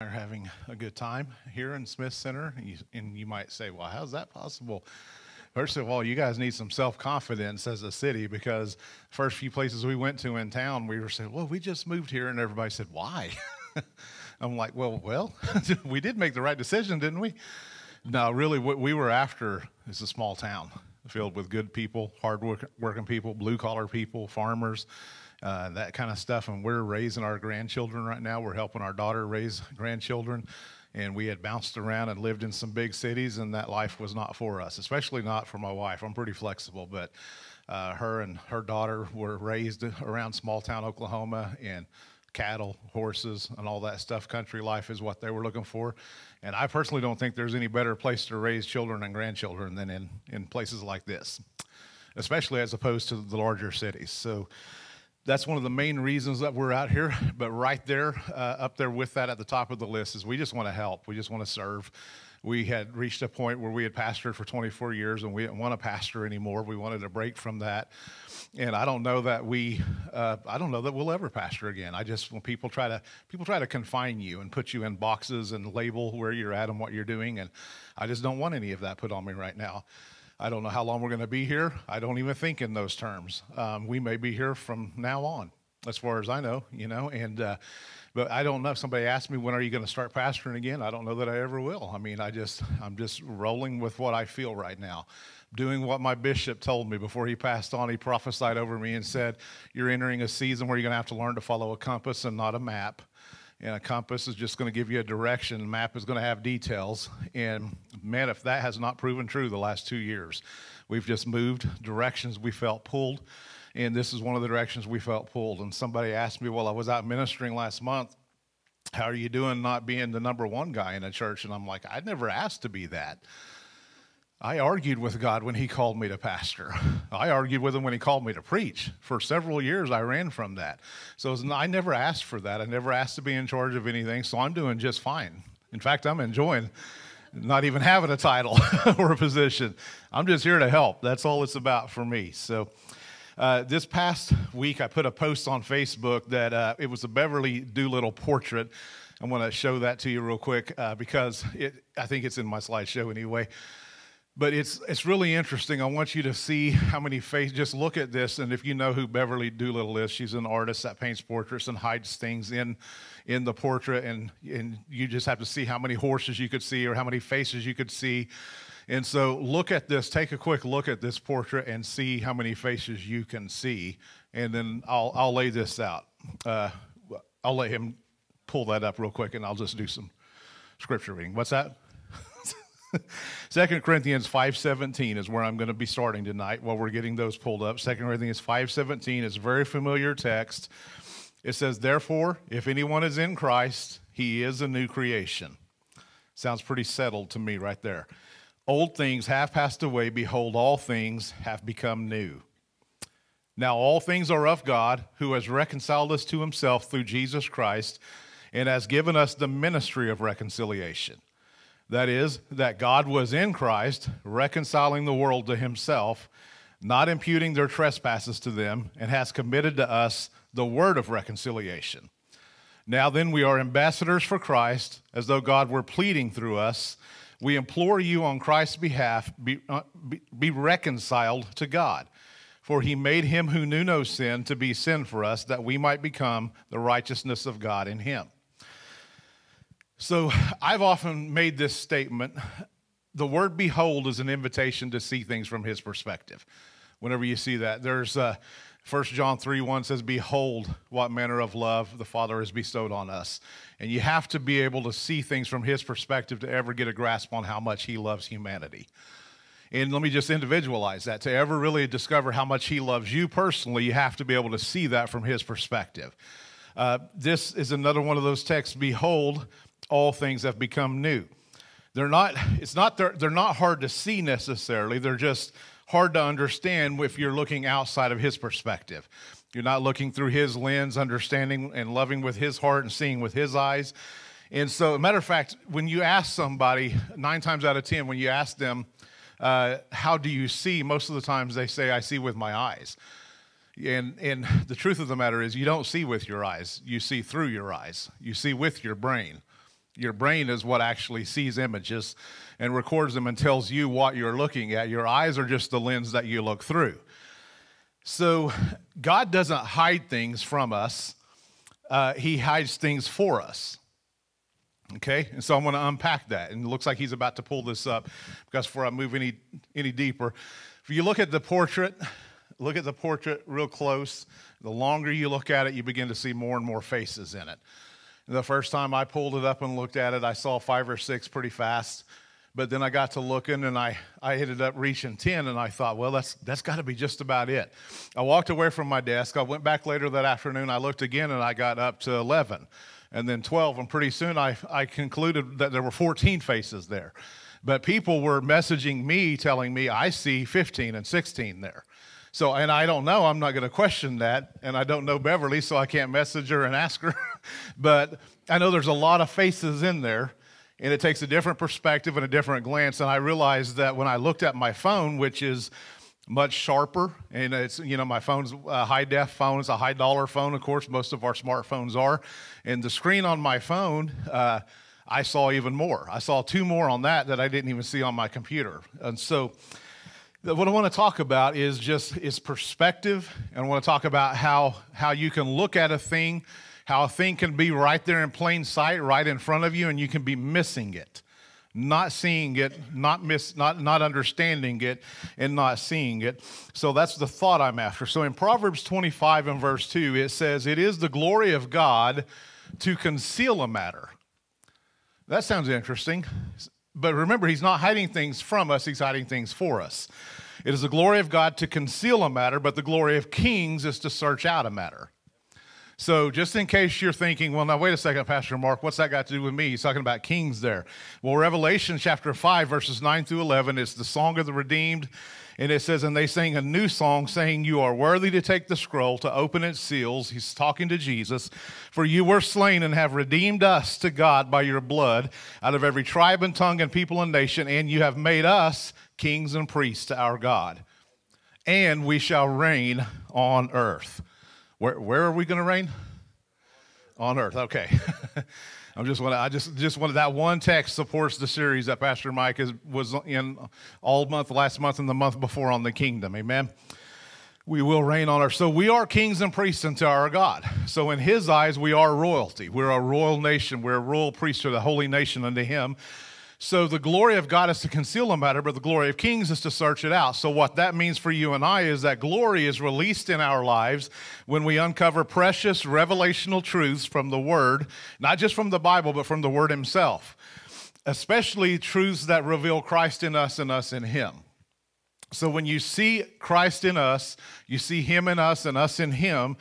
are having a good time here in Smith Center. And you might say, well, how's that possible? First of all, you guys need some self confidence as a city because first few places we went to in town, we were saying, well, we just moved here. And everybody said, why? I'm like, well, well, we did make the right decision, didn't we? No, really, what we were after is a small town filled with good people, hard working people, blue collar people, farmers uh, that kind of stuff. And we're raising our grandchildren right now. We're helping our daughter raise grandchildren. And we had bounced around and lived in some big cities, and that life was not for us, especially not for my wife. I'm pretty flexible, but uh, her and her daughter were raised around small town Oklahoma, and cattle, horses, and all that stuff. Country life is what they were looking for. And I personally don't think there's any better place to raise children and grandchildren than in, in places like this, especially as opposed to the larger cities. So that's one of the main reasons that we're out here. But right there, uh, up there with that at the top of the list, is we just want to help. We just want to serve. We had reached a point where we had pastored for 24 years and we didn't want to pastor anymore. We wanted a break from that. And I don't know that we, uh, I don't know that we'll ever pastor again. I just, when people try to, people try to confine you and put you in boxes and label where you're at and what you're doing. And I just don't want any of that put on me right now. I don't know how long we're going to be here. I don't even think in those terms. Um, we may be here from now on, as far as I know, you know, and, uh, but I don't know. If somebody asked me, when are you going to start pastoring again? I don't know that I ever will. I mean, I just, I'm just rolling with what I feel right now. Doing what my bishop told me before he passed on. He prophesied over me and said, You're entering a season where you're going to have to learn to follow a compass and not a map and a compass is just going to give you a direction. A map is going to have details. And man, if that has not proven true the last two years, we've just moved directions we felt pulled. And this is one of the directions we felt pulled. And somebody asked me, well, I was out ministering last month. How are you doing not being the number one guy in a church? And I'm like, I never asked to be that. I argued with God when He called me to pastor. I argued with Him when He called me to preach. For several years, I ran from that. So I never asked for that. I never asked to be in charge of anything. So I'm doing just fine. In fact, I'm enjoying not even having a title or a position. I'm just here to help. That's all it's about for me. So. Uh, this past week, I put a post on Facebook that uh, it was a Beverly Doolittle portrait. I'm going to show that to you real quick uh, because it, I think it's in my slideshow anyway. But it's, it's really interesting. I want you to see how many faces, just look at this. And if you know who Beverly Doolittle is, she's an artist that paints portraits and hides things in, in the portrait. And, and you just have to see how many horses you could see or how many faces you could see. And so look at this, take a quick look at this portrait and see how many faces you can see. And then I'll, I'll lay this out. Uh, I'll let him pull that up real quick and I'll just do some scripture reading. What's that? Second Corinthians 5.17 is where I'm going to be starting tonight while we're getting those pulled up. Second Corinthians 5.17 is a very familiar text. It says, Therefore, if anyone is in Christ, he is a new creation. Sounds pretty settled to me right there. Old things have passed away. Behold, all things have become new. Now, all things are of God, who has reconciled us to himself through Jesus Christ and has given us the ministry of reconciliation. That is, that God was in Christ, reconciling the world to himself, not imputing their trespasses to them, and has committed to us the word of reconciliation. Now then, we are ambassadors for Christ, as though God were pleading through us. We implore you on Christ's behalf, be, uh, be, be reconciled to God. For he made him who knew no sin to be sin for us, that we might become the righteousness of God in him. So I've often made this statement the word behold is an invitation to see things from his perspective. Whenever you see that, there's uh, 1 John 3 1 says, Behold, what manner of love the Father has bestowed on us. And you have to be able to see things from his perspective to ever get a grasp on how much he loves humanity. And let me just individualize that. To ever really discover how much he loves you personally, you have to be able to see that from his perspective. Uh, this is another one of those texts Behold, all things have become new. They're not, it's not, they're, they're not hard to see necessarily. They're just hard to understand if you're looking outside of his perspective. You're not looking through his lens, understanding and loving with his heart and seeing with his eyes. And so, matter of fact, when you ask somebody, nine times out of 10, when you ask them, uh, how do you see? Most of the times they say, I see with my eyes. And, and the truth of the matter is, you don't see with your eyes, you see through your eyes, you see with your brain. Your brain is what actually sees images and records them and tells you what you're looking at. Your eyes are just the lens that you look through. So God doesn't hide things from us, uh, He hides things for us. Okay, and so I'm going to unpack that. And it looks like he's about to pull this up because before I move any, any deeper, if you look at the portrait, look at the portrait real close. The longer you look at it, you begin to see more and more faces in it. The first time I pulled it up and looked at it, I saw five or six pretty fast. But then I got to looking and I, I ended up reaching 10 and I thought, well, that's, that's got to be just about it. I walked away from my desk. I went back later that afternoon. I looked again and I got up to 11 and then 12. And pretty soon I, I concluded that there were 14 faces there. But people were messaging me telling me I see 15 and 16 there. So, and I don't know, I'm not going to question that. And I don't know Beverly, so I can't message her and ask her. but I know there's a lot of faces in there, and it takes a different perspective and a different glance. And I realized that when I looked at my phone, which is much sharper, and it's, you know, my phone's a high def phone, it's a high dollar phone, of course, most of our smartphones are. And the screen on my phone, uh, I saw even more. I saw two more on that that I didn't even see on my computer. And so, what I want to talk about is just is perspective, and I want to talk about how how you can look at a thing, how a thing can be right there in plain sight, right in front of you, and you can be missing it, not seeing it, not miss, not not understanding it, and not seeing it. So that's the thought I'm after. So in Proverbs 25 and verse 2, it says, "It is the glory of God to conceal a matter." That sounds interesting. But remember, he's not hiding things from us, he's hiding things for us. It is the glory of God to conceal a matter, but the glory of kings is to search out a matter. So, just in case you're thinking, well, now wait a second, Pastor Mark, what's that got to do with me? He's talking about kings there. Well, Revelation chapter 5, verses 9 through 11 is the song of the redeemed. And it says, and they sang a new song saying, You are worthy to take the scroll, to open its seals. He's talking to Jesus. For you were slain and have redeemed us to God by your blood out of every tribe and tongue and people and nation, and you have made us kings and priests to our God. And we shall reign on earth. Where, where are we going to reign? On earth. Okay. I'm just want I just just wanted that one text supports the series that Pastor Mike is, was in all month last month and the month before on the kingdom. Amen. We will reign on earth. So we are kings and priests unto our God. So in His eyes, we are royalty. We're a royal nation. We're a royal priesthood, a holy nation unto Him. So the glory of God is to conceal a matter, but the glory of kings is to search it out. So what that means for you and I is that glory is released in our lives when we uncover precious revelational truths from the Word, not just from the Bible, but from the Word Himself, especially truths that reveal Christ in us and us in Him. So when you see Christ in us, you see Him in us and us in Him,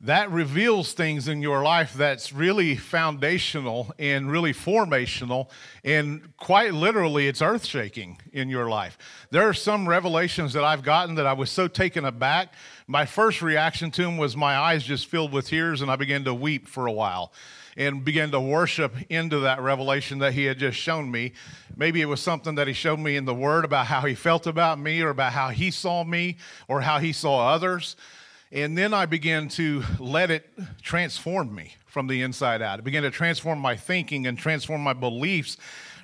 that reveals things in your life that's really foundational and really formational and quite literally it's earth shaking in your life there are some revelations that i've gotten that i was so taken aback my first reaction to them was my eyes just filled with tears and i began to weep for a while and began to worship into that revelation that he had just shown me. Maybe it was something that he showed me in the Word about how he felt about me or about how he saw me or how he saw others. And then I began to let it transform me from the inside out. It began to transform my thinking and transform my beliefs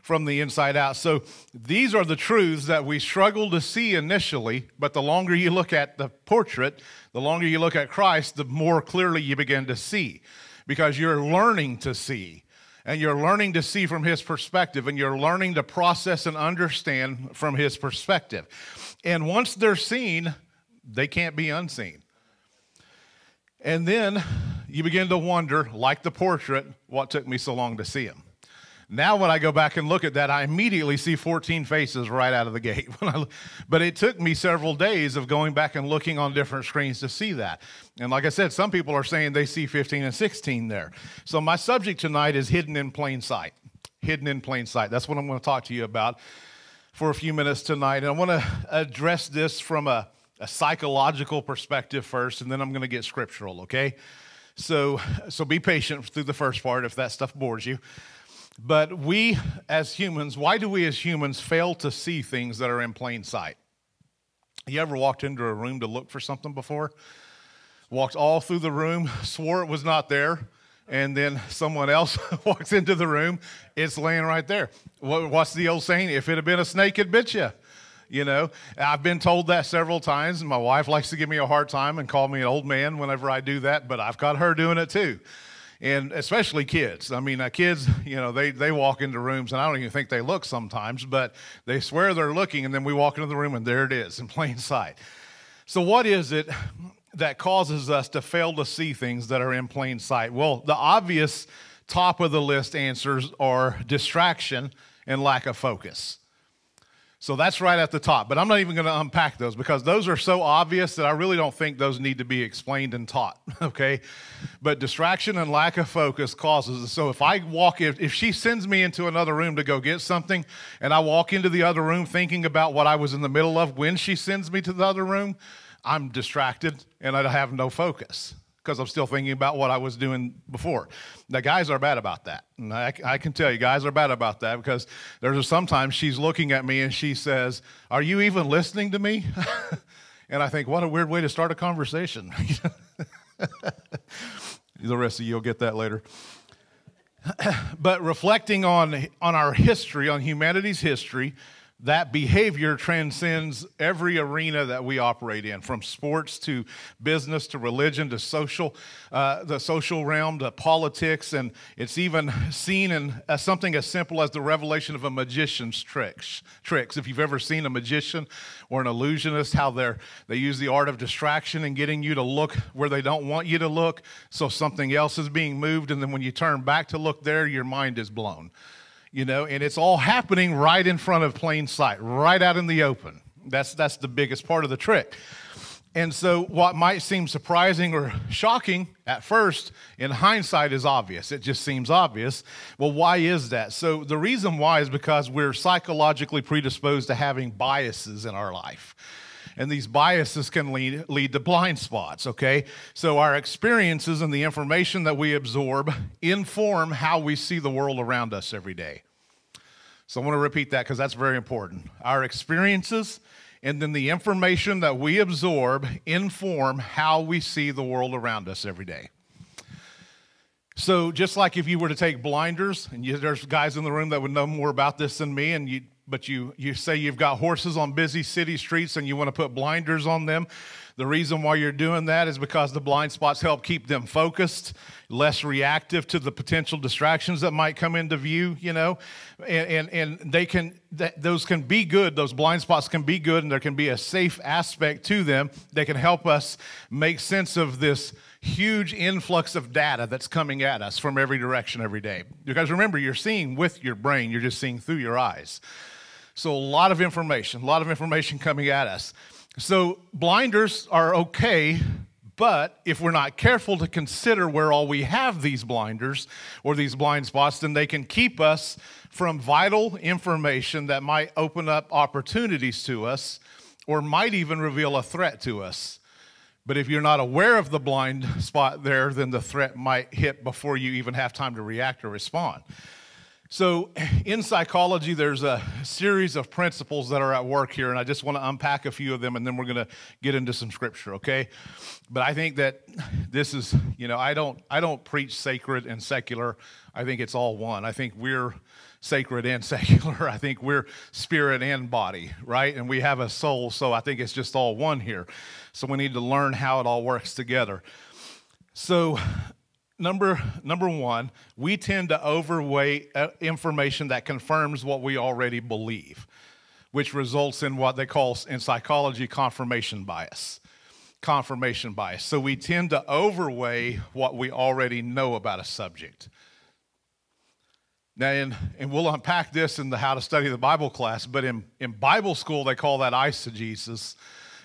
from the inside out. So these are the truths that we struggle to see initially, but the longer you look at the portrait, the longer you look at Christ, the more clearly you begin to see because you're learning to see and you're learning to see from his perspective and you're learning to process and understand from his perspective. And once they're seen, they can't be unseen. And then you begin to wonder, like the portrait, what took me so long to see him? Now, when I go back and look at that, I immediately see 14 faces right out of the gate. but it took me several days of going back and looking on different screens to see that. And like I said, some people are saying they see 15 and 16 there. So, my subject tonight is hidden in plain sight. Hidden in plain sight. That's what I'm going to talk to you about for a few minutes tonight. And I want to address this from a a psychological perspective first, and then I'm going to get scriptural, okay? So, so be patient through the first part if that stuff bores you. But we as humans, why do we as humans fail to see things that are in plain sight? You ever walked into a room to look for something before? Walked all through the room, swore it was not there, and then someone else walks into the room, it's laying right there. What, what's the old saying? If it had been a snake, it bit you. You know, I've been told that several times, and my wife likes to give me a hard time and call me an old man whenever I do that, but I've got her doing it too. And especially kids. I mean, uh, kids, you know, they, they walk into rooms, and I don't even think they look sometimes, but they swear they're looking, and then we walk into the room, and there it is in plain sight. So, what is it that causes us to fail to see things that are in plain sight? Well, the obvious top of the list answers are distraction and lack of focus. So that's right at the top. But I'm not even going to unpack those because those are so obvious that I really don't think those need to be explained and taught. Okay. But distraction and lack of focus causes. So if I walk, if, if she sends me into another room to go get something and I walk into the other room thinking about what I was in the middle of when she sends me to the other room, I'm distracted and I have no focus because I'm still thinking about what I was doing before. The guys are bad about that. And I, I, can tell you, guys are bad about that because there's sometimes she's looking at me and she says, Are you even listening to me? and I think, What a weird way to start a conversation. the rest of you will get that later. but reflecting on, on our history, on humanity's history, that behavior transcends every arena that we operate in, from sports to business to religion to social, uh, the social realm to politics, and it's even seen in uh, something as simple as the revelation of a magician's tricks. Tricks. If you've ever seen a magician or an illusionist, how they they use the art of distraction and getting you to look where they don't want you to look, so something else is being moved, and then when you turn back to look there, your mind is blown you know, and it's all happening right in front of plain sight, right out in the open. That's, that's the biggest part of the trick. And so, what might seem surprising or shocking at first, in hindsight, is obvious. It just seems obvious. Well, why is that? So, the reason why is because we're psychologically predisposed to having biases in our life. And these biases can lead, lead to blind spots, okay? So, our experiences and the information that we absorb inform how we see the world around us every day. So, I want to repeat that because that's very important. Our experiences and then the information that we absorb inform how we see the world around us every day. So, just like if you were to take blinders, and you, there's guys in the room that would know more about this than me, and you, but you, you say you've got horses on busy city streets and you want to put blinders on them. The reason why you're doing that is because the blind spots help keep them focused, less reactive to the potential distractions that might come into view, you know. And, and, and they can, that, those can be good. Those blind spots can be good, and there can be a safe aspect to them that can help us make sense of this huge influx of data that's coming at us from every direction every day. Because remember, you're seeing with your brain, you're just seeing through your eyes. So, a lot of information, a lot of information coming at us. So, blinders are okay, but if we're not careful to consider where all we have these blinders or these blind spots, then they can keep us from vital information that might open up opportunities to us or might even reveal a threat to us. But if you're not aware of the blind spot there, then the threat might hit before you even have time to react or respond. So, in psychology, there's a series of principles that are at work here, and I just want to unpack a few of them, and then we're going to get into some scripture, okay? But I think that this is, you know, I don't, I don't preach sacred and secular. I think it's all one. I think we're sacred and secular. I think we're spirit and body, right? And we have a soul, so I think it's just all one here. So we need to learn how it all works together. So, number number one, we tend to overweight uh, information that confirms what we already believe, which results in what they call in psychology confirmation bias. Confirmation bias. So we tend to overweigh what we already know about a subject. Now, in, and we'll unpack this in the How to Study the Bible class, but in, in Bible school, they call that eisegesis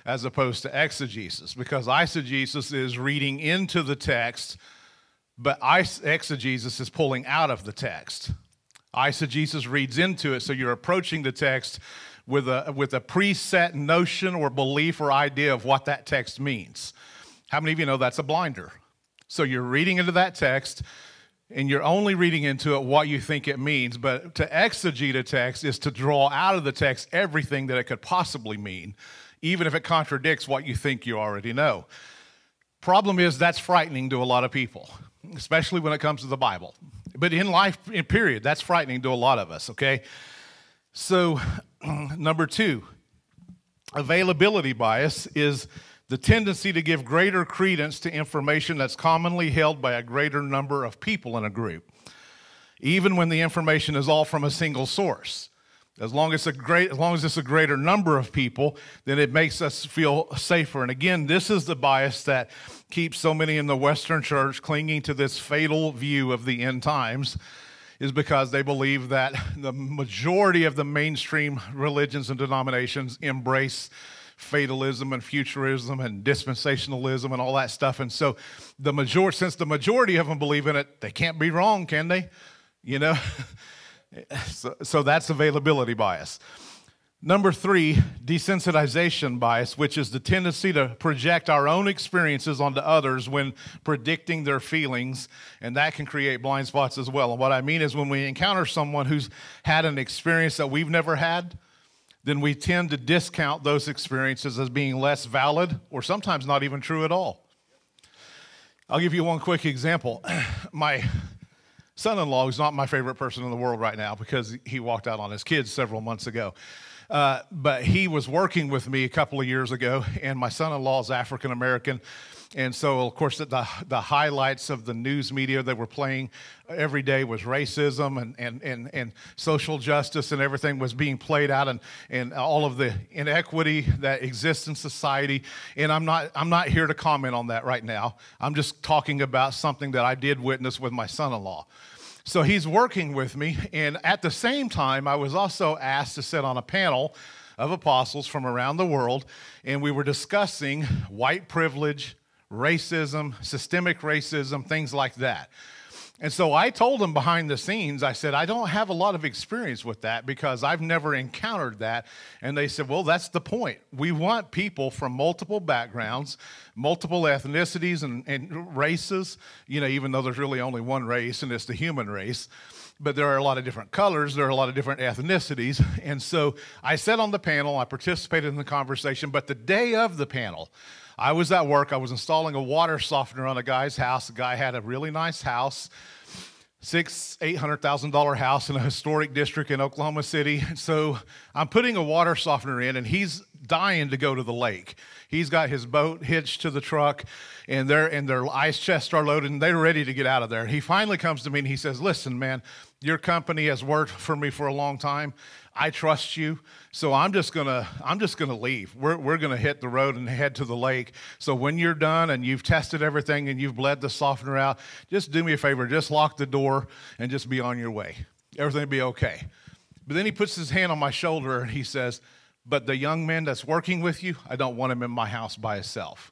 as opposed to exegesis because eisegesis is reading into the text but exegesis is pulling out of the text. Eisegesis reads into it, so you're approaching the text with a, with a preset notion or belief or idea of what that text means. How many of you know that's a blinder? So you're reading into that text and you're only reading into it what you think it means, but to exegete a text is to draw out of the text everything that it could possibly mean, even if it contradicts what you think you already know. Problem is, that's frightening to a lot of people especially when it comes to the Bible. But in life, in period, that's frightening to a lot of us, okay? So, number two, availability bias is the tendency to give greater credence to information that's commonly held by a greater number of people in a group, even when the information is all from a single source. As long as, a great, as long as it's a greater number of people, then it makes us feel safer. And again, this is the bias that keeps so many in the Western church clinging to this fatal view of the end times, is because they believe that the majority of the mainstream religions and denominations embrace fatalism and futurism and dispensationalism and all that stuff. And so the major, since the majority of them believe in it, they can't be wrong, can they? You know? So, so that's availability bias. Number three, desensitization bias, which is the tendency to project our own experiences onto others when predicting their feelings, and that can create blind spots as well. And what I mean is when we encounter someone who's had an experience that we've never had, then we tend to discount those experiences as being less valid or sometimes not even true at all. I'll give you one quick example. My son in law, who's not my favorite person in the world right now because he walked out on his kids several months ago. Uh, but he was working with me a couple of years ago, and my son in law is African American. And so, of course, the, the highlights of the news media that were playing every day was racism and, and, and, and social justice, and everything was being played out, and, and all of the inequity that exists in society. And I'm not, I'm not here to comment on that right now. I'm just talking about something that I did witness with my son in law. So he's working with me, and at the same time, I was also asked to sit on a panel of apostles from around the world, and we were discussing white privilege, racism, systemic racism, things like that. And so I told them behind the scenes, I said, I don't have a lot of experience with that because I've never encountered that. And they said, Well, that's the point. We want people from multiple backgrounds, multiple ethnicities and, and races, you know, even though there's really only one race and it's the human race but there are a lot of different colors, there are a lot of different ethnicities. And so I sat on the panel, I participated in the conversation, but the day of the panel, I was at work. I was installing a water softener on a guy's house. The guy had a really nice house, six, eight hundred thousand dollar house in a historic district in Oklahoma City. So I'm putting a water softener in, and he's dying to go to the lake. He's got his boat hitched to the truck, and their and their ice chests are loaded, and they're ready to get out of there. He finally comes to me and he says, "Listen, man, your company has worked for me for a long time. I trust you. So I'm just gonna I'm just gonna leave. We're we're gonna hit the road and head to the lake. So when you're done and you've tested everything and you've bled the softener out, just do me a favor, just lock the door and just be on your way. Everything will be okay. But then he puts his hand on my shoulder and he says, But the young man that's working with you, I don't want him in my house by himself.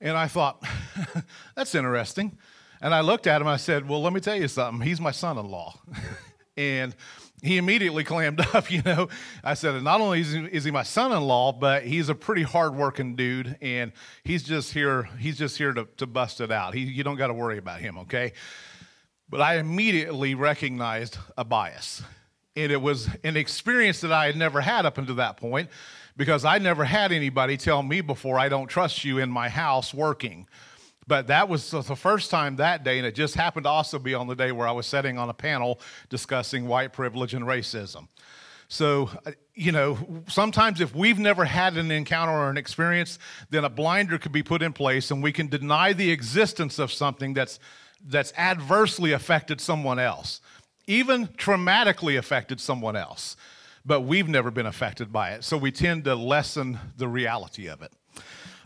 And I thought, that's interesting. And I looked at him, I said, Well, let me tell you something. He's my son in law. and he immediately clammed up, you know. I said, not only is he, is he my son-in-law, but he's a pretty hard-working dude, and he's just here, he's just here to, to bust it out. He, you don't got to worry about him, okay? But I immediately recognized a bias. And it was an experience that I had never had up until that point because I never had anybody tell me before, I don't trust you in my house working. But that was the first time that day, and it just happened to also be on the day where I was sitting on a panel discussing white privilege and racism. So, uh, you know, sometimes if we've never had an encounter or an experience, then a blinder could be put in place and we can deny the existence of something that's, that's adversely affected someone else, even traumatically affected someone else. But we've never been affected by it. So we tend to lessen the reality of it.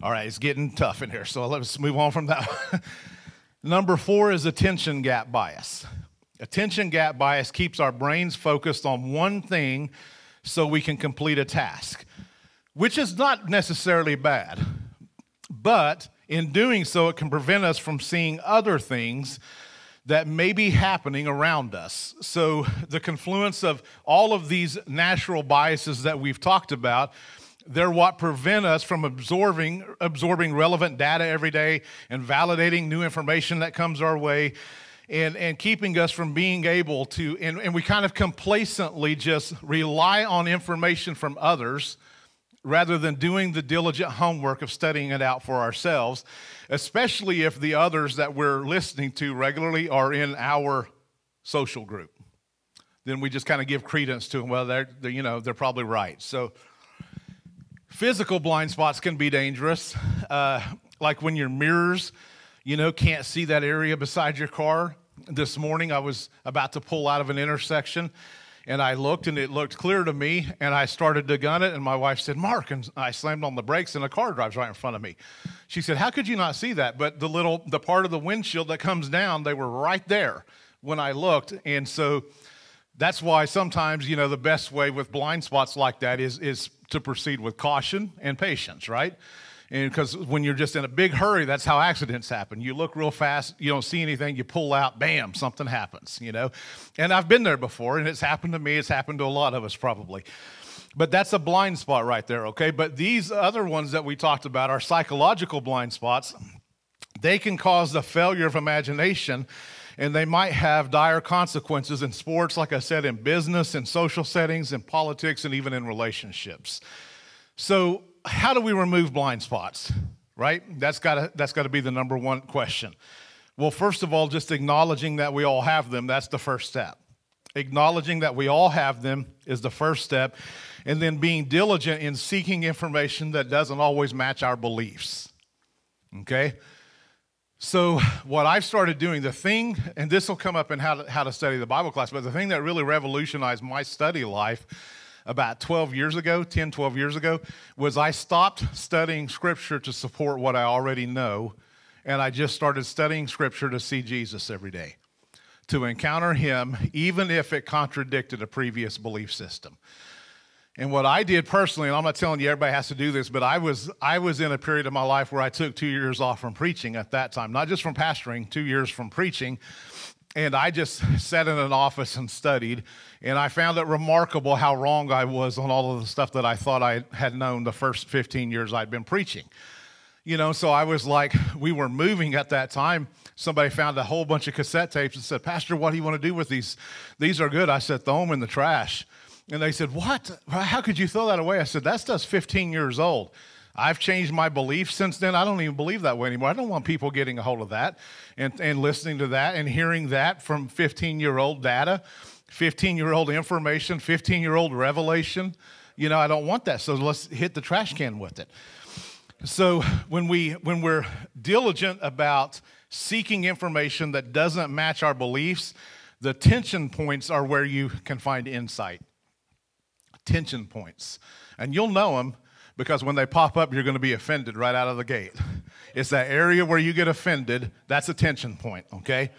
All right, it's getting tough in here, so let's move on from that. Number four is attention gap bias. Attention gap bias keeps our brains focused on one thing so we can complete a task, which is not necessarily bad. But in doing so, it can prevent us from seeing other things that may be happening around us. So, the confluence of all of these natural biases that we've talked about they're what prevent us from absorbing, absorbing relevant data every day and validating new information that comes our way and, and keeping us from being able to, and, and we kind of complacently just rely on information from others rather than doing the diligent homework of studying it out for ourselves, especially if the others that we're listening to regularly are in our social group. Then we just kind of give credence to them. Well, they're, they're, you know they're probably right. So physical blind spots can be dangerous, uh, like when your mirrors, you know, can't see that area beside your car. This morning, I was about to pull out of an intersection and I looked and it looked clear to me and I started to gun it and my wife said, Mark, and I slammed on the brakes and a car drives right in front of me. She said, How could you not see that? But the little, the part of the windshield that comes down, they were right there when I looked. And so that's why sometimes, you know, the best way with blind spots like that is, is to proceed with caution and patience, right? And because when you're just in a big hurry, that's how accidents happen. You look real fast, you don't see anything, you pull out, bam, something happens, you know? And I've been there before, and it's happened to me, it's happened to a lot of us probably. But that's a blind spot right there, okay? But these other ones that we talked about are psychological blind spots. They can cause the failure of imagination and they might have dire consequences in sports, like I said, in business, in social settings, in politics, and even in relationships. So, how do we remove blind spots? Right? That's gotta that's got to be the number one question. Well, first of all, just acknowledging that we all have them, that's the first step. Acknowledging that we all have them is the first step. And then being diligent in seeking information that doesn't always match our beliefs. Okay? So, what I've started doing, the thing, and this will come up in how to, how to study the Bible class, but the thing that really revolutionized my study life about 12 years ago, 10, 12 years ago, was I stopped studying Scripture to support what I already know, and I just started studying Scripture to see Jesus every day, to encounter Him, even if it contradicted a previous belief system. And what I did personally, and I'm not telling you everybody has to do this, but I was I was in a period of my life where I took two years off from preaching at that time, not just from pastoring, two years from preaching, and I just sat in an office and studied. And I found it remarkable how wrong I was on all of the stuff that I thought I had known the first 15 years I'd been preaching. You know, so I was like, we were moving at that time. Somebody found a whole bunch of cassette tapes and said, Pastor, what do you want to do with these? These are good. I said, throw them in the trash. And they said, What? How could you throw that away? I said, That stuff's 15 years old. I've changed my belief since then. I don't even believe that way anymore. I don't want people getting a hold of that and, and listening to that and hearing that from 15 year old data, 15 year old information, 15 year old revelation. You know, I don't want that. So let's hit the trash can with it. So when we when we're diligent about seeking information that doesn't match our beliefs, the tension points are where you can find insight. Tension points. And you'll know them because when they pop up, you're going to be offended right out of the gate. It's that area where you get offended, that's a tension point, okay?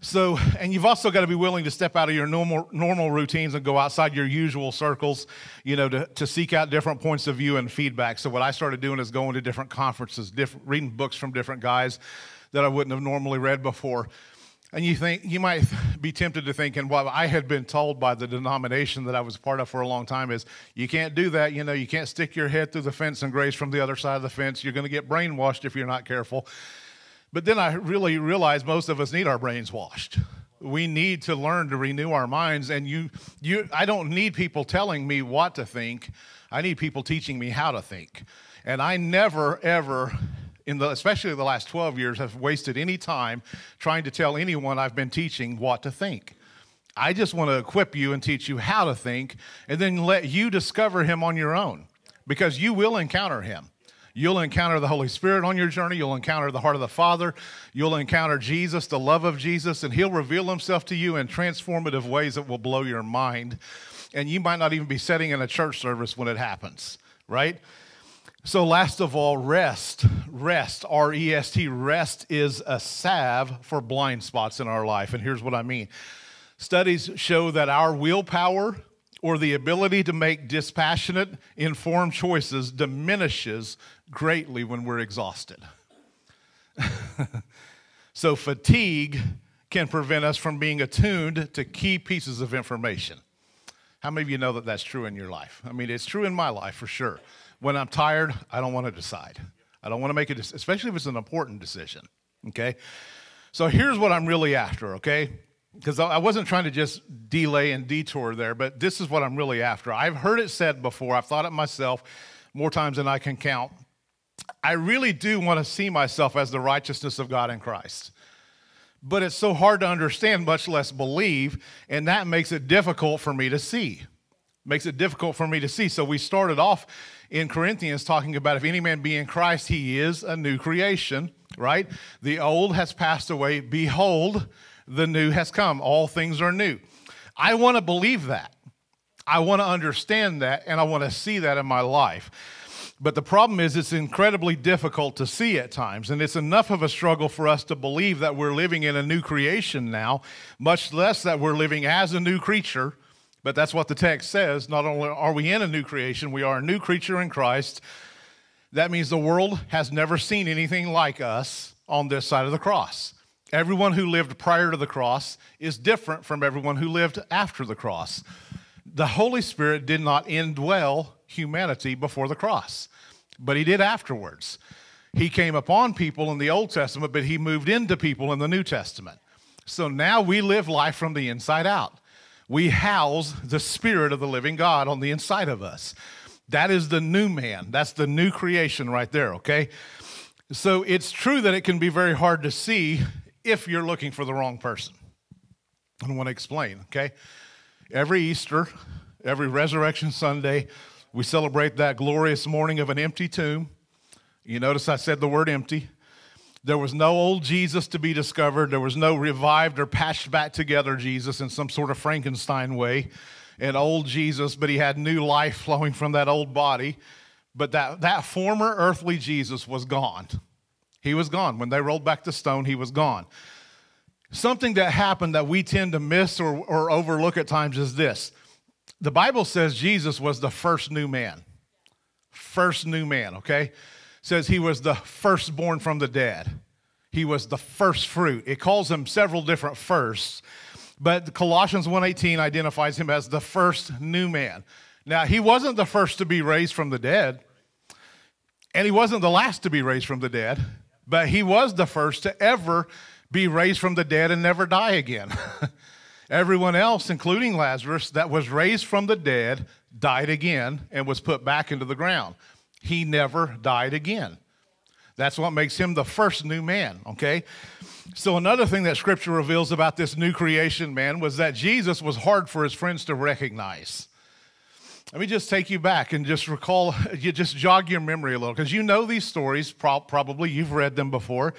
So, and you've also got to be willing to step out of your normal, normal routines and go outside your usual circles, you know, to, to seek out different points of view and feedback. So, what I started doing is going to different conferences, different, reading books from different guys that I wouldn't have normally read before. And you think you might be tempted to think, and what I had been told by the denomination that I was part of for a long time is, you can't do that. You know, you can't stick your head through the fence and graze from the other side of the fence. You're going to get brainwashed if you're not careful. But then I really realized most of us need our brains washed. We need to learn to renew our minds. And you, you, I don't need people telling me what to think. I need people teaching me how to think. And I never, ever in the, especially the last 12 years, have wasted any time trying to tell anyone I've been teaching what to think. I just want to equip you and teach you how to think and then let you discover Him on your own because you will encounter Him. You'll encounter the Holy Spirit on your journey. You'll encounter the heart of the Father. You'll encounter Jesus, the love of Jesus, and He'll reveal Himself to you in transformative ways that will blow your mind. And you might not even be sitting in a church service when it happens, right? So, last of all, rest. Rest, R E S T, rest is a salve for blind spots in our life. And here's what I mean studies show that our willpower or the ability to make dispassionate, informed choices diminishes greatly when we're exhausted. so, fatigue can prevent us from being attuned to key pieces of information. How many of you know that that's true in your life? I mean, it's true in my life for sure. When I'm tired, I don't want to decide. I don't want to make a decision, especially if it's an important decision. Okay? So here's what I'm really after, okay? Because I wasn't trying to just delay and detour there, but this is what I'm really after. I've heard it said before, I've thought it myself more times than I can count. I really do want to see myself as the righteousness of God in Christ. But it's so hard to understand, much less believe, and that makes it difficult for me to see. Makes it difficult for me to see. So we started off in Corinthians talking about if any man be in Christ, he is a new creation, right? The old has passed away. Behold, the new has come. All things are new. I want to believe that. I want to understand that, and I want to see that in my life. But the problem is, it's incredibly difficult to see at times. And it's enough of a struggle for us to believe that we're living in a new creation now, much less that we're living as a new creature. But that's what the text says. Not only are we in a new creation, we are a new creature in Christ. That means the world has never seen anything like us on this side of the cross. Everyone who lived prior to the cross is different from everyone who lived after the cross. The Holy Spirit did not indwell humanity before the cross, but he did afterwards. He came upon people in the Old Testament, but he moved into people in the New Testament. So now we live life from the inside out. We house the Spirit of the living God on the inside of us. That is the new man. That's the new creation right there, okay? So it's true that it can be very hard to see if you're looking for the wrong person. I want to explain, okay? Every Easter, every Resurrection Sunday, we celebrate that glorious morning of an empty tomb. You notice I said the word empty. There was no old Jesus to be discovered. There was no revived or patched back together Jesus in some sort of Frankenstein way, an old Jesus, but he had new life flowing from that old body. But that, that former earthly Jesus was gone. He was gone. When they rolled back the stone, he was gone. Something that happened that we tend to miss or, or overlook at times is this the Bible says Jesus was the first new man. First new man, okay? Says he was the firstborn from the dead. He was the first fruit. It calls him several different firsts, but Colossians 1:18 identifies him as the first new man. Now, he wasn't the first to be raised from the dead, and he wasn't the last to be raised from the dead, but he was the first to ever be raised from the dead and never die again. Everyone else, including Lazarus, that was raised from the dead, died again and was put back into the ground. He never died again. That's what makes him the first new man, okay? So, another thing that scripture reveals about this new creation man was that Jesus was hard for his friends to recognize. Let me just take you back and just recall, you just jog your memory a little, because you know these stories, probably you've read them before.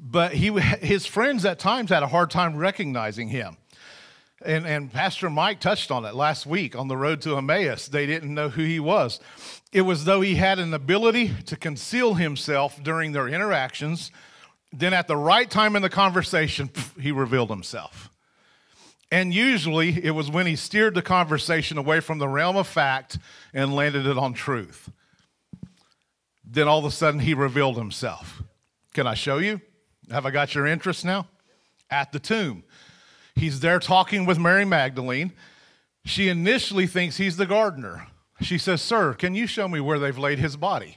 But he, his friends at times had a hard time recognizing him. And, and Pastor Mike touched on it last week on the road to Emmaus. They didn't know who he was. It was though he had an ability to conceal himself during their interactions. Then, at the right time in the conversation, he revealed himself. And usually, it was when he steered the conversation away from the realm of fact and landed it on truth. Then, all of a sudden, he revealed himself. Can I show you? Have I got your interest now? At the tomb. He's there talking with Mary Magdalene. She initially thinks he's the gardener. She says, Sir, can you show me where they've laid his body?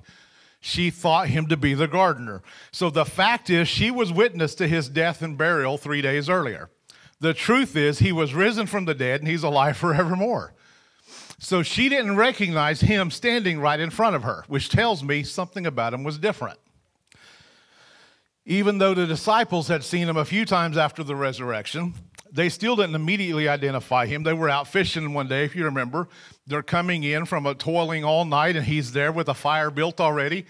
She thought him to be the gardener. So the fact is, she was witness to his death and burial three days earlier. The truth is, he was risen from the dead and he's alive forevermore. So she didn't recognize him standing right in front of her, which tells me something about him was different. Even though the disciples had seen him a few times after the resurrection, they still didn't immediately identify him. They were out fishing one day, if you remember. They're coming in from a toiling all night, and he's there with a fire built already.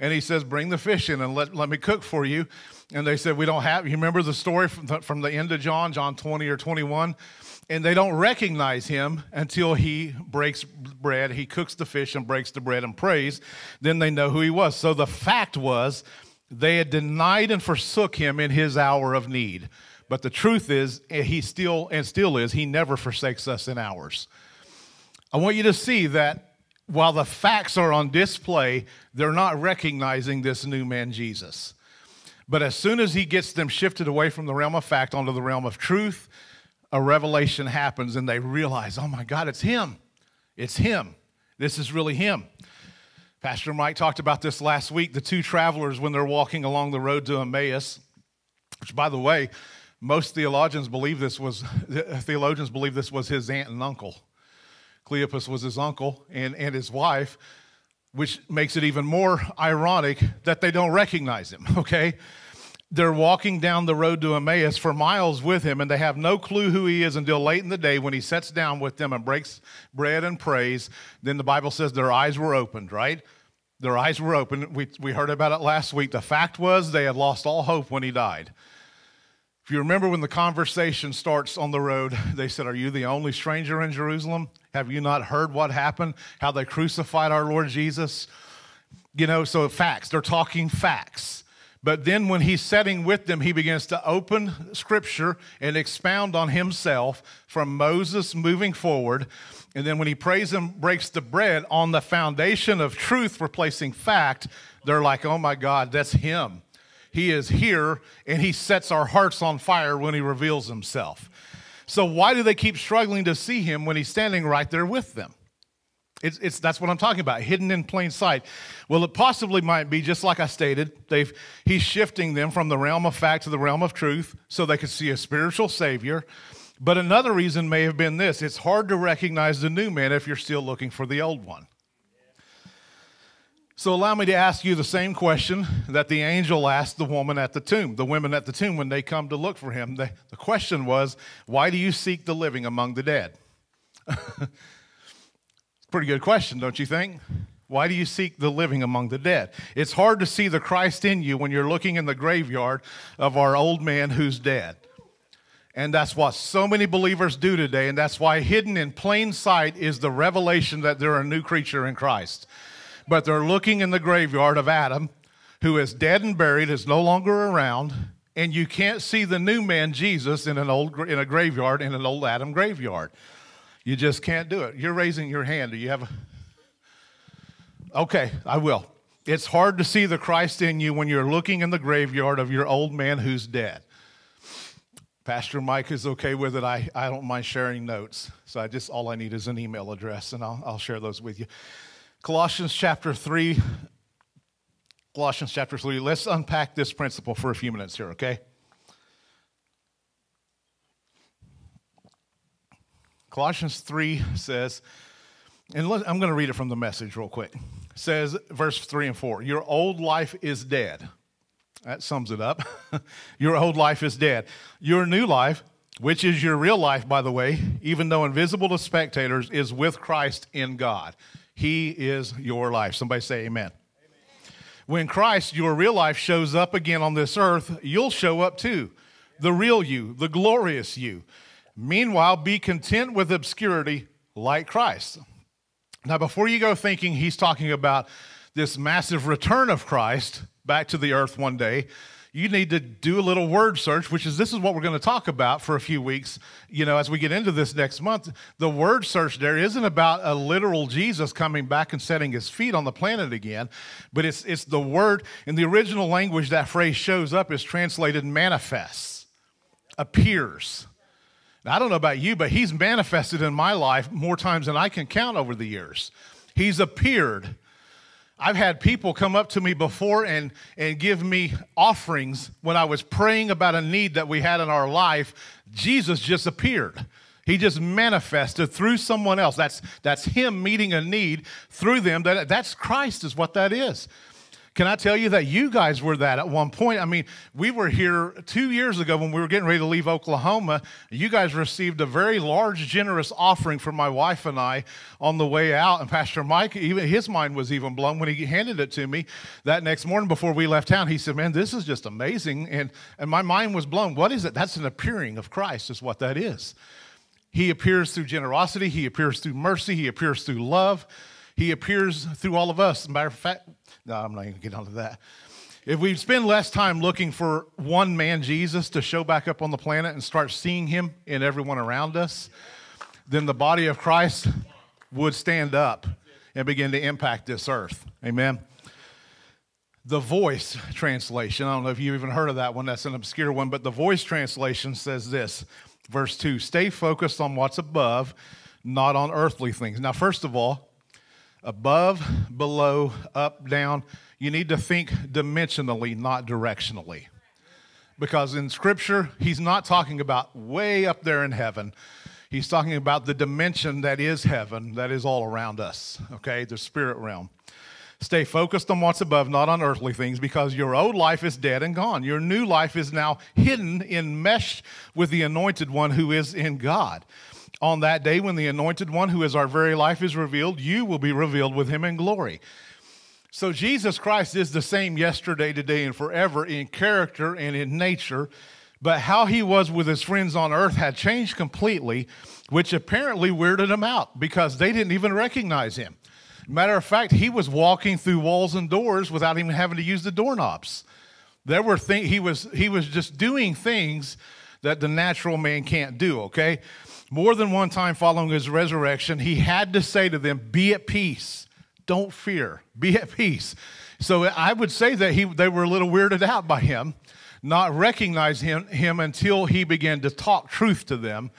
And he says, Bring the fish in and let, let me cook for you. And they said, We don't have, you remember the story from the, from the end of John, John 20 or 21? And they don't recognize him until he breaks bread. He cooks the fish and breaks the bread and prays. Then they know who he was. So the fact was, they had denied and forsook him in his hour of need. But the truth is, eh, he still and still is, he never forsakes us in ours. I want you to see that while the facts are on display, they're not recognizing this new man, Jesus. But as soon as he gets them shifted away from the realm of fact onto the realm of truth, a revelation happens and they realize, oh my God, it's him. It's him. This is really him. Pastor Mike talked about this last week. The two travelers, when they're walking along the road to Emmaus, which, by the way, Most theologians believe this was theologians believe this was his aunt and uncle. Cleopas was his uncle and, and his wife, which makes it even more ironic that they don't recognize him, okay? They're walking down the road to Emmaus for miles with him, and they have no clue who he is until late in the day when he sits down with them and breaks bread and prays. Then the Bible says their eyes were opened, right? Their eyes were open. We, we heard about it last week. The fact was they had lost all hope when he died. If you remember when the conversation starts on the road, they said, Are you the only stranger in Jerusalem? Have you not heard what happened? How they crucified our Lord Jesus? You know, so facts. They're talking facts. But then when he's sitting with them, he begins to open scripture and expound on himself from Moses moving forward. And then when he prays and breaks the bread on the foundation of truth, replacing fact, they're like, oh my God, that's him. He is here and he sets our hearts on fire when he reveals himself. So, why do they keep struggling to see him when he's standing right there with them? It's, it's, that's what I'm talking about, hidden in plain sight. Well, it possibly might be, just like I stated, they've, he's shifting them from the realm of fact to the realm of truth so they could see a spiritual Savior. But another reason may have been this it's hard to recognize the new man if you're still looking for the old one. So, allow me to ask you the same question that the angel asked the woman at the tomb, the women at the tomb when they come to look for him. The, question was, Why do you seek the living among the dead? Pretty good question, don't you think? Why do you seek the living among the dead? It's hard to see the Christ in you when you're looking in the graveyard of our old man who's dead. And that's what so many believers do today. And that's why hidden in plain sight is the revelation that they're a new creature in Christ. But they're looking in the graveyard of Adam, who is dead and buried, is no longer around. And you can't see the new man, Jesus, in, an old, in a graveyard, in an old Adam graveyard. You just can't do it. You're raising your hand. Do you have a. Okay, I will. It's hard to see the Christ in you when you're looking in the graveyard of your old man who's dead. Pastor Mike is okay with it. I, I don't mind sharing notes. So I just all I need is an email address and I'll, I'll share those with you. Colossians chapter 3. Colossians chapter 3. Let's unpack this principle for a few minutes here, okay? Colossians 3 says, and I'm going to read it from the message real quick. It says, verse 3 and 4 Your old life is dead. That sums it up. your old life is dead. Your new life, which is your real life, by the way, even though invisible to spectators, is with Christ in God. He is your life. Somebody say amen. amen. When Christ, your real life, shows up again on this earth, you'll show up too. The real you, the glorious you. Meanwhile, be content with obscurity like Christ. Now, before you go thinking he's talking about this massive return of Christ back to the earth one day, you need to do a little word search, which is this is what we're going to talk about for a few weeks, you know, as we get into this next month. The word search there isn't about a literal Jesus coming back and setting his feet on the planet again, but it's it's the word in the original language that phrase shows up is translated manifests, appears. Now, I don't know about you, but he's manifested in my life more times than I can count over the years. He's appeared. I've had people come up to me before and, and give me offerings when I was praying about a need that we had in our life. Jesus just appeared. He just manifested through someone else. That's, that's him meeting a need through them. That, that's Christ, is what that is. Can I tell you that you guys were that at one point? I mean, we were here two years ago when we were getting ready to leave Oklahoma. You guys received a very large, generous offering from my wife and I on the way out. And Pastor Mike, even his mind was even blown when he handed it to me that next morning before we left town. He said, Man, this is just amazing. And, and my mind was blown. What is it? That's an appearing of Christ, is what that is. He appears through generosity, He appears through mercy, He appears through love. He appears through all of us. matter of fact, no, I'm not going to get onto that. If we spend less time looking for one man, Jesus, to show back up on the planet and start seeing him in everyone around us, then the body of Christ would stand up and begin to impact this earth. Amen. The voice translation, I don't know if you've even heard of that one, that's an obscure one, but the voice translation says this verse 2 stay focused on what's above, not on earthly things. Now, first of all, above, below, up, down. You need to think dimensionally, not directionally. Because in Scripture, he's not talking about way up there in heaven. He's talking about the dimension that is heaven, that is all around us, okay? The spirit realm. Stay focused on what's above, not on earthly things, because your old life is dead and gone. Your new life is now hidden, enmeshed with the anointed one who is in God. On that day, when the anointed one, who is our very life, is revealed, you will be revealed with him in glory. So, Jesus Christ is the same yesterday, today, and forever in character and in nature, but how he was with his friends on earth had changed completely, which apparently weirded them out because they didn't even recognize him. Matter of fact, he was walking through walls and doors without even having to use the doorknobs. There were things he was he was just doing things that the natural man can't do, okay? More than one time following his resurrection, he had to say to them, Be at peace. Don't fear. Be at peace. So I would say that he, they were a little weirded out by him, not recognizing him, him until he began to talk truth to them.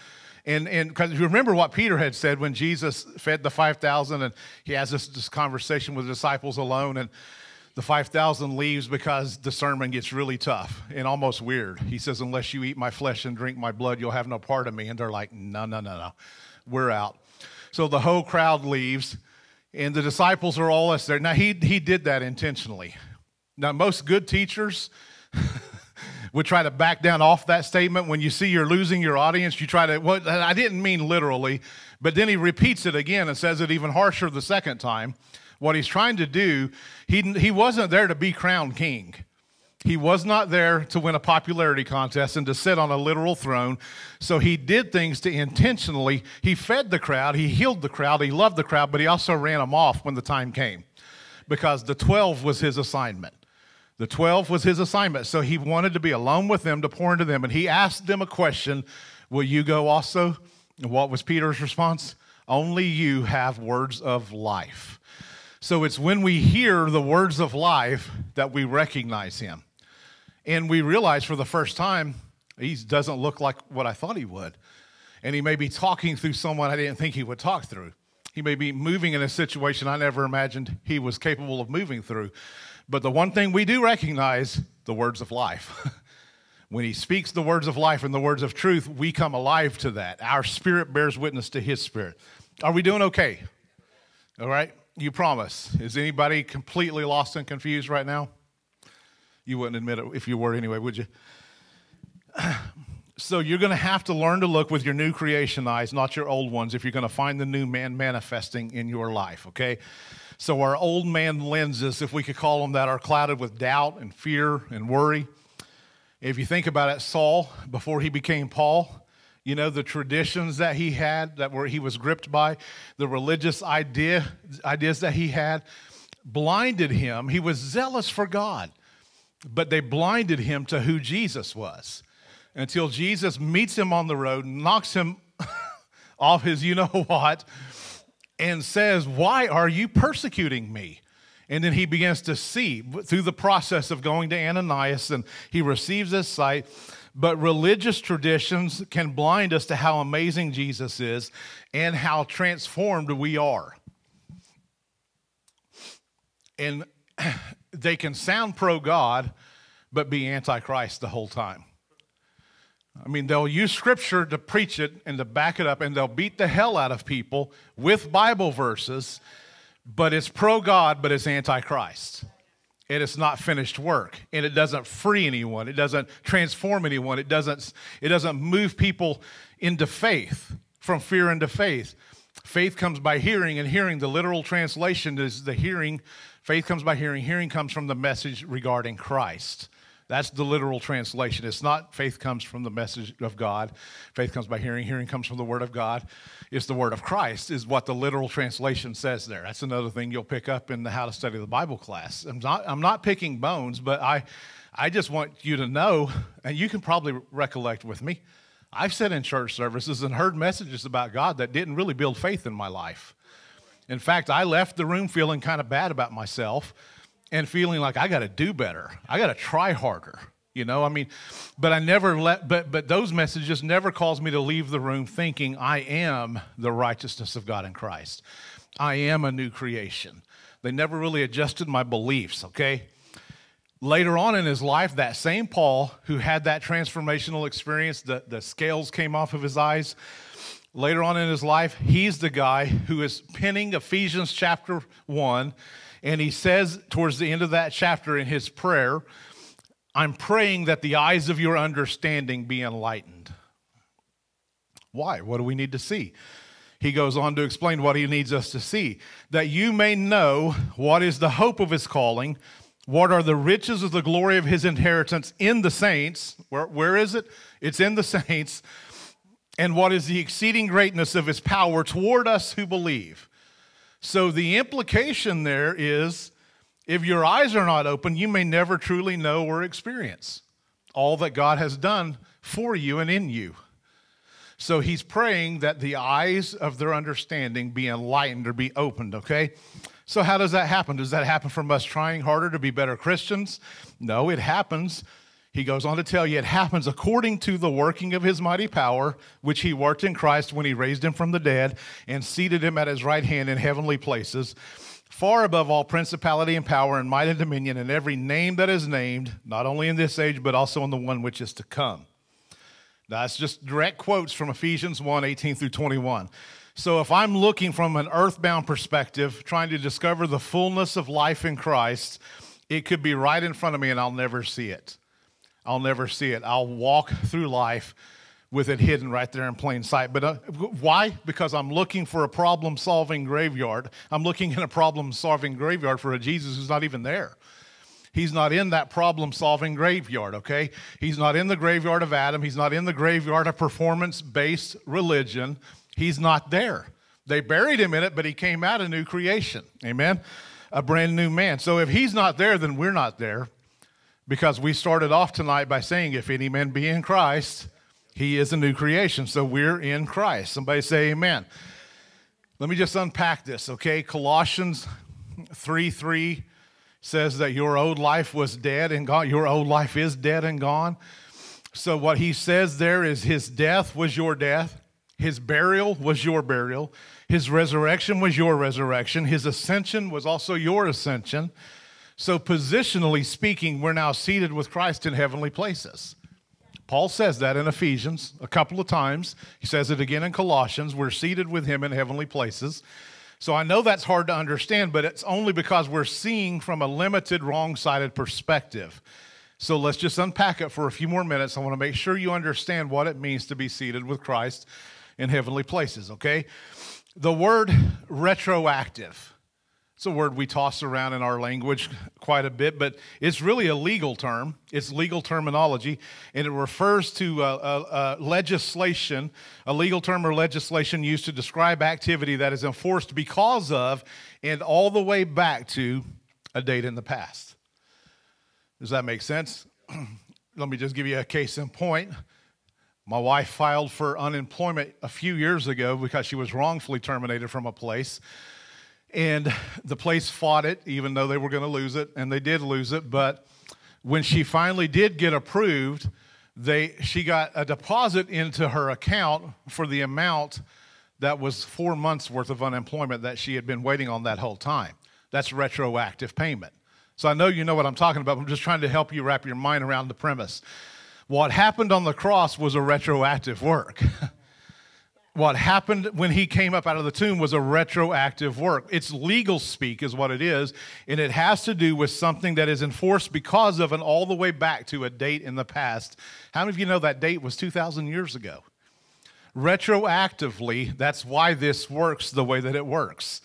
And and because you remember what Peter had said when Jesus fed the 5,000 and he has this, this conversation with the disciples alone and the 5,000 leaves because the sermon gets really tough and almost weird. He says, Unless you eat my flesh and drink my blood, you'll have no part of me. And they're like, No, no, no, no. We're out. So the whole crowd leaves, and the disciples are all us there. Now, he, he did that intentionally. Now, most good teachers would try to back down off that statement. When you see you're losing your audience, you try to, well, I didn't mean literally, but then he repeats it again and says it even harsher the second time what he's trying to do, he, he wasn't there to be crowned king. He was not there to win a popularity contest and to sit on a literal throne. So he did things to intentionally, he fed the crowd, he healed the crowd, he loved the crowd, but he also ran them off when the time came because the 12 was his assignment. The 12 was his assignment. So he wanted to be alone with them to pour into them. And he asked them a question Will you go also? And what was Peter's response? Only you have words of life. So it's when we hear the words of life that we recognize him. And we realize for the first time, he doesn't look like what I thought he would. And he may be talking through someone I didn't think he would talk through. He may be moving in a situation I never imagined he was capable of moving through. But the one thing we do recognize the words of life. when he speaks the words of life and the words of truth, we come alive to that. Our spirit bears witness to his spirit. Are we doing okay? All right? You promise. Is anybody completely lost and confused right now? You wouldn't admit it if you were anyway, would you? So you're going to have to learn to look with your new creation eyes, not your old ones, if you're going to find the new man manifesting in your life, okay? So our old man lenses, if we could call them that, are clouded with doubt and fear and worry. If you think about it, Saul, before he became Paul, you know, the traditions that he had that were he was gripped by, the religious idea, ideas that he had, blinded him. He was zealous for God, but they blinded him to who Jesus was until Jesus meets him on the road, knocks him off his you know what, and says, Why are you persecuting me? And then he begins to see through the process of going to Ananias and he receives his sight but religious traditions can blind us to how amazing Jesus is and how transformed we are. And they can sound pro God, but be anti Christ the whole time. I mean, they'll use scripture to preach it and to back it up, and they'll beat the hell out of people with Bible verses, but it's pro God, but it's anti Christ and it's not finished work and it doesn't free anyone it doesn't transform anyone it doesn't it doesn't move people into faith from fear into faith. Faith comes by hearing and hearing the literal translation is the hearing. Faith comes by hearing. Hearing comes from the message regarding christ that's the literal translation. It's not faith comes from the message of God. Faith comes by hearing. Hearing comes from the word of God. It's the word of Christ, is what the literal translation says there. That's another thing you'll pick up in the How to Study the Bible class. I'm not, I'm not picking bones, but I, I just want you to know, and you can probably recollect with me. I've sat in church services and heard messages about God that didn't really build faith in my life. In fact, I left the room feeling kind of bad about myself and feeling like I got to do better. I got to try harder. You know, I mean, but I never let, but, but those messages never caused me to leave the room thinking I am the righteousness of God in Christ. I am a new creation. They never really adjusted my beliefs, okay? Later on in his life, that same Paul who had that transformational experience, the, the scales came off of his eyes. Later on in his life, he's the guy who is penning Ephesians chapter 1. And he says towards the end of that chapter in his prayer, I'm praying that the eyes of your understanding be enlightened. Why? What do we need to see? He goes on to explain what he needs us to see that you may know what is the hope of his calling what are the riches of the glory of his inheritance in the saints? Where, where is it? It's in the saints. And what is the exceeding greatness of his power toward us who believe? So the implication there is if your eyes are not open, you may never truly know or experience all that God has done for you and in you. So he's praying that the eyes of their understanding be enlightened or be opened, okay? So, how does that happen? Does that happen from us trying harder to be better Christians? No, it happens. He goes on to tell you it happens according to the working of his mighty power, which he worked in Christ when he raised him from the dead and seated him at his right hand in heavenly places, far above all principality and power and might and dominion and every name that is named, not only in this age, but also in the one which is to come. That's just direct quotes from Ephesians 1 18 through 21. So if I'm looking from an earthbound perspective, trying to discover the fullness of life in Christ, it could be right in front of me and I'll never see it. I'll never see it. I'll walk through life with it hidden right there in plain sight. But uh, why? Because I'm looking for a problem solving graveyard. I'm looking in a problem solving graveyard for a Jesus who's not even there. He's not in that problem solving graveyard, okay? He's not in the graveyard of Adam. He's not in the graveyard of performance based religion. He's not there. They buried him in it, but he came out a new creation. Amen? A brand new man. So if he's not there, then we're not there because we started off tonight by saying, if any man be in Christ, he is a new creation. So we're in Christ. Somebody say amen. Let me just unpack this, okay? Colossians 3 3 says that your old life was dead and gone. Your old life is dead and gone. So what he says there is his death was your death. His burial was your burial. His resurrection was your resurrection. His ascension was also your ascension. So, positionally speaking, we're now seated with Christ in heavenly places. Paul says that in Ephesians a couple of times. He says it again in Colossians. We're seated with him in heavenly places. So I know that's hard to understand, but it's only because we're seeing from a limited, wrong sided perspective. So let's just unpack it for a few more minutes. I want to make sure you understand what it means to be seated with Christ in heavenly places, okay? The word retroactive. It's a word we toss around in our language quite a bit, but it's really a legal term. It's legal terminology, and it refers to uh, uh, uh, legislation, a legal term or legislation used to describe activity that is enforced because of and all the way back to a date in the past. Does that make sense? Let me just give you a case in point. My wife filed for unemployment a few years ago because she was wrongfully terminated from a place. And the place fought it, even though they were going to lose it, and they did lose it. But when she finally did get approved, they, she got a deposit into her account for the amount that was four months worth of unemployment that she had been waiting on that whole time. That's retroactive payment. So I know you know what I'm talking about. I'm just trying to help you wrap your mind around the premise. What happened on the cross was a retroactive work. what happened when he came up out of the tomb was a retroactive work. It's legal speak, is what it is, and it has to do with something that is enforced because of and all the way back to a date in the past. How many of you know that date was 2,000 years ago? Retroactively, that's why this works the way that it works.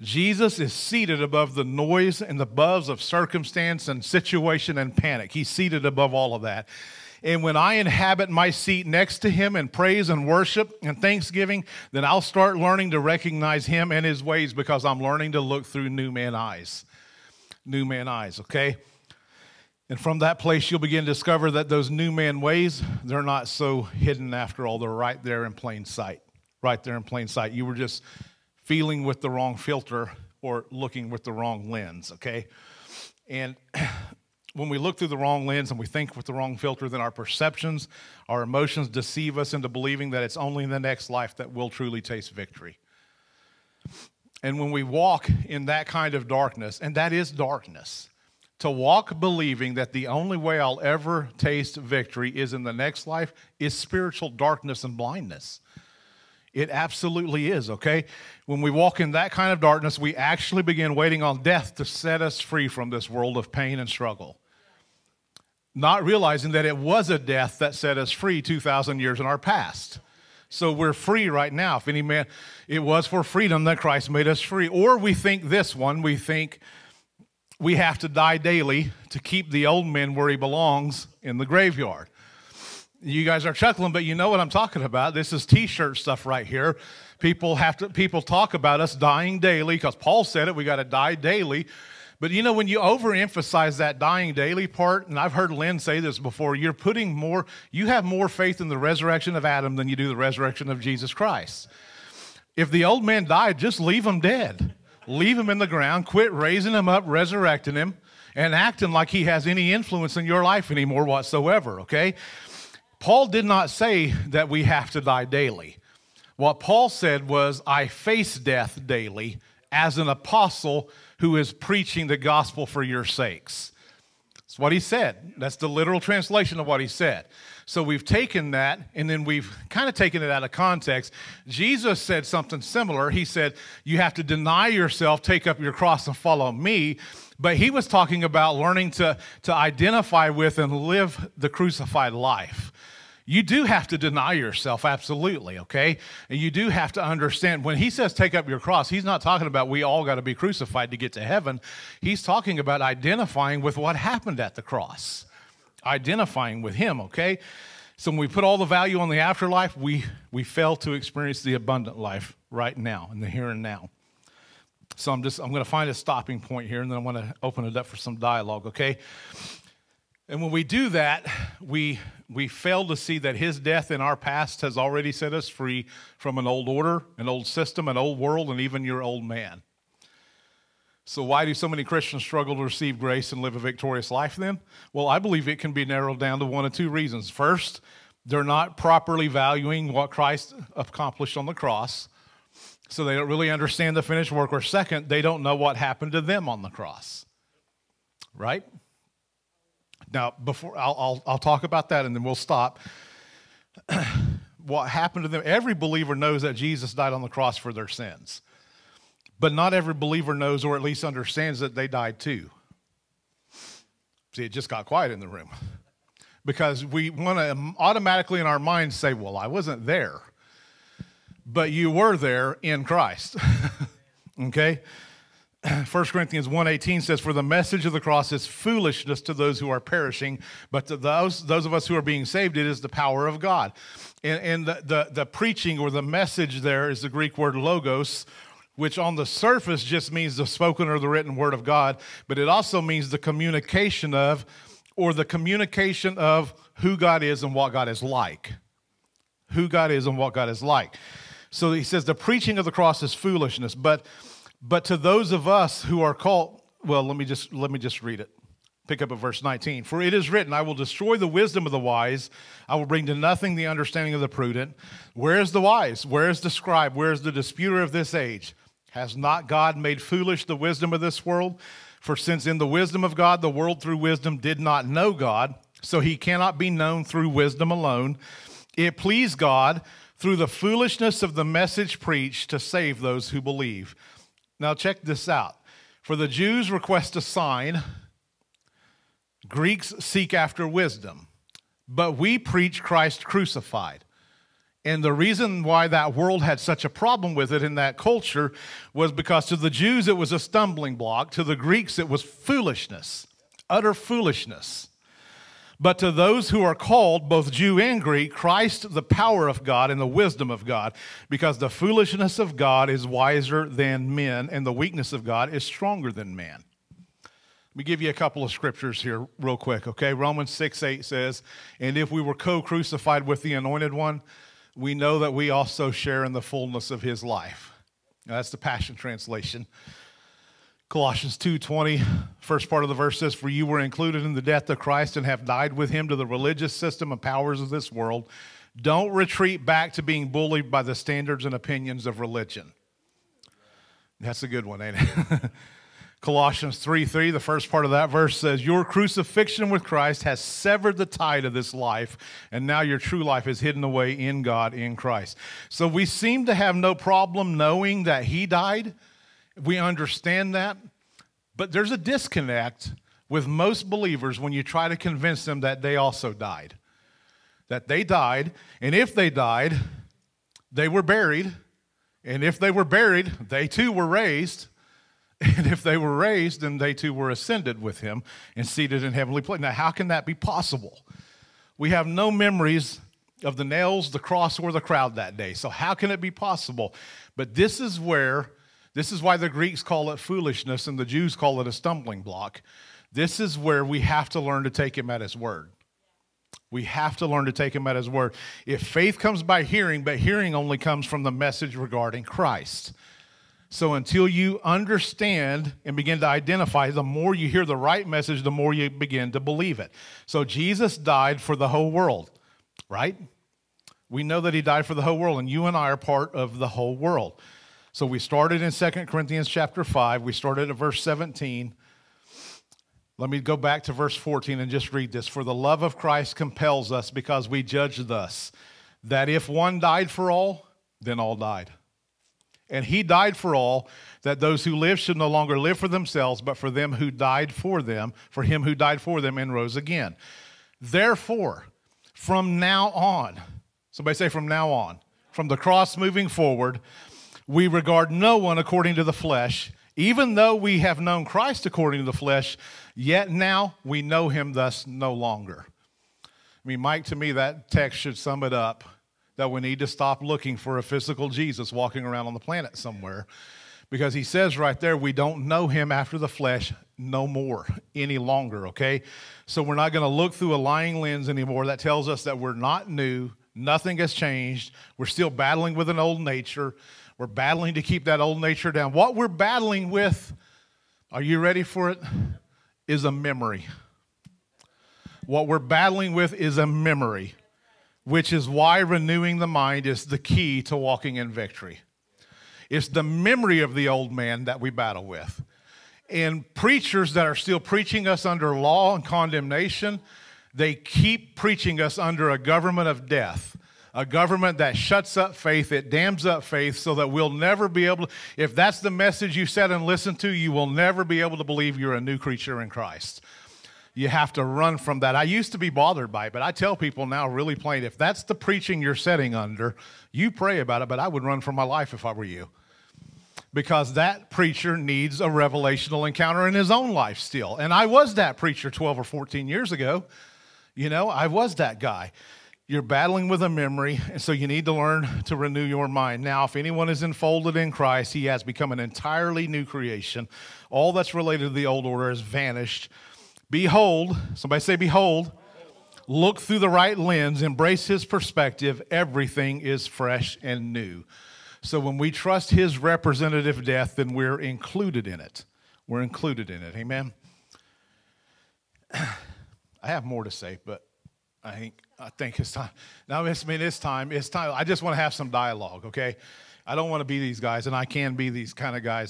Jesus is seated above the noise and the buzz of circumstance and situation and panic. He's seated above all of that. And when I inhabit my seat next to him in praise and worship and thanksgiving, then I'll start learning to recognize him and his ways because I'm learning to look through new man eyes. New man eyes, okay? And from that place, you'll begin to discover that those new man ways, they're not so hidden after all. They're right there in plain sight. Right there in plain sight. You were just feeling with the wrong filter or looking with the wrong lens, okay? And when we look through the wrong lens and we think with the wrong filter, then our perceptions, our emotions deceive us into believing that it's only in the next life that we'll truly taste victory. And when we walk in that kind of darkness, and that is darkness, to walk believing that the only way I'll ever taste victory is in the next life is spiritual darkness and blindness. It absolutely is, okay? When we walk in that kind of darkness, we actually begin waiting on death to set us free from this world of pain and struggle. Not realizing that it was a death that set us free 2,000 years in our past. So we're free right now. If any man, it was for freedom that Christ made us free. Or we think this one, we think we have to die daily to keep the old man where he belongs in the graveyard. You guys are chuckling, but you know what I'm talking about. This is t-shirt stuff right here. People have to people talk about us dying daily because Paul said it, we got to die daily. But you know, when you overemphasize that dying daily part, and I've heard Lynn say this before, you're putting more, you have more faith in the resurrection of Adam than you do the resurrection of Jesus Christ. If the old man died, just leave him dead leave him in the ground, quit raising him up, resurrecting him, and acting like he has any influence in your life anymore whatsoever, okay? Paul did not say that we have to die daily. What Paul said was, I face death daily as an apostle who is preaching the gospel for your sakes. That's what he said. That's the literal translation of what he said. So we've taken that and then we've kind of taken it out of context. Jesus said something similar. He said, You have to deny yourself, take up your cross, and follow me. But he was talking about learning to, to identify with and live the crucified life. You do have to deny yourself, absolutely, okay? And you do have to understand when he says take up your cross, he's not talking about we all got to be crucified to get to heaven. He's talking about identifying with what happened at the cross identifying with Him, okay? So when we put all the value on the afterlife, we, we fail to experience the abundant life right now, in the here and now. So I'm just, I'm going to find a stopping point here, and then I'm going to open it up for some dialogue, okay? And when we do that, we, we fail to see that his death in our past has already set us free from an old order, an old system, an old world, and even your old man. So, why do so many Christians struggle to receive grace and live a victorious life then? Well, I believe it can be narrowed down to one of two reasons. First, they're not properly valuing what Christ accomplished on the cross, so they don't really understand the finished work. Or second, they don't know what happened to them on the cross. Right? Now, before I'll, I'll, I'll talk about that and then we'll stop. what happened to them? Every believer knows that Jesus died on the cross for their sins. But not every believer knows or at least understands that they died too. See, it just got quiet in the room because we want to automatically in our minds say, Well, I wasn't there. But you were there in Christ. okay? 1 Corinthians 1:18 says for the message of the cross is foolishness to those who are perishing but to those those of us who are being saved it is the power of God. And, and the, the, the preaching or the message there is the Greek word logos which on the surface just means the spoken or the written word of God, but it also means the communication of or the communication of who God is and what God is like. Who God is and what God is like. So he says the preaching of the cross is foolishness, but but to those of us who are called, well, let me just let me just read it. Pick up at verse 19. For it is written, I will destroy the wisdom of the wise. I will bring to nothing the understanding of the prudent. Where is the wise? Where is the scribe? Where is the disputer of this age? Has not God made foolish the wisdom of this world? For since in the wisdom of God, the world through wisdom did not know God, so he cannot be known through wisdom alone, it pleased God through the foolishness of the message preached to save those who believe. Now, check this out. For the Jews request a sign, Greeks seek after wisdom, but we preach Christ crucified. And the reason why that world had such a problem with it in that culture was because to the Jews it was a stumbling block, to the Greeks it was foolishness, utter foolishness. But to those who are called, both Jew and Greek, Christ, the power of God and the wisdom of God, because the foolishness of God is wiser than men, and the weakness of God is stronger than man. Let me give you a couple of scriptures here, real quick, okay? Romans 6 8 says, And if we were co crucified with the anointed one, we know that we also share in the fullness of his life. Now, that's the Passion Translation. Colossians 2:20, first part of the verse says, For you were included in the death of Christ and have died with him to the religious system and powers of this world. Don't retreat back to being bullied by the standards and opinions of religion. That's a good one, ain't it? Colossians 3 3, the first part of that verse says, Your crucifixion with Christ has severed the tide of this life, and now your true life is hidden away in God in Christ. So we seem to have no problem knowing that He died. We understand that. But there's a disconnect with most believers when you try to convince them that they also died. That they died, and if they died, they were buried, and if they were buried, they too were raised. And if they were raised, then they too were ascended with him and seated in heavenly place. Now, how can that be possible? We have no memories of the nails, the cross, or the crowd that day. So, how can it be possible? But this is where, this is why the Greeks call it foolishness and the Jews call it a stumbling block. This is where we have to learn to take him at his word. We have to learn to take him at his word. If faith comes by hearing, but hearing only comes from the message regarding Christ. So until you understand and begin to identify, the more you hear the right message, the more you begin to believe it. So Jesus died for the whole world, right? We know that he died for the whole world, and you and I are part of the whole world. So we started in 2 Corinthians chapter 5. We started at verse 17. Let me go back to verse 14 and just read this. For the love of Christ compels us because we judge thus that if one died for all, then all died. And he died for all, that those who live should no longer live for themselves, but for them who died for them, for him who died for them and rose again. Therefore, from now on, somebody say from now on, from the cross moving forward, we regard no one according to the flesh. Even though we have known Christ according to the flesh, yet now we know him thus no longer. I mean, Mike, to me, that text should sum it up that we need to stop looking for a physical Jesus walking around on the planet somewhere. Because he says right there, we don't know him after the flesh no more, any longer, okay? So we're not going to look through a lying lens anymore that tells us that we're not new, nothing has changed, we're still battling with an old nature. We're battling to keep that old nature down. What we're battling with, are you ready for it? Is a memory. What we're battling with is a memory, which is why renewing the mind is the key to walking in victory. It's the memory of the old man that we battle with. And preachers that are still preaching us under law and condemnation, they keep preaching us under a government of death a government that shuts up faith, it dams up faith so that we'll never be able to, if that's the message you sit and listen to, you will never be able to believe you're a new creature in Christ. You have to run from that. I used to be bothered by it, but I tell people now really plain if that's the preaching you're setting under, you pray about it, but I would run for my life if I were you. Because that preacher needs a revelational encounter in his own life still. And I was that preacher 12 or 14 years ago. You know, I was that guy. You're battling with a memory, and so you need to learn to renew your mind. Now, if anyone is enfolded in Christ, he has become an entirely new creation. All that's related to the old order has vanished. Behold, somebody say, Behold, look through the right lens, embrace his perspective, everything is fresh and new. So when we trust his representative death, then we're included in it. We're included in it. Amen. I have more to say, but I think I think it's time. Now, I mean, it's time. It's time. I just want to have some dialogue, okay? I don't want to be these guys, and I can be these kind of guys.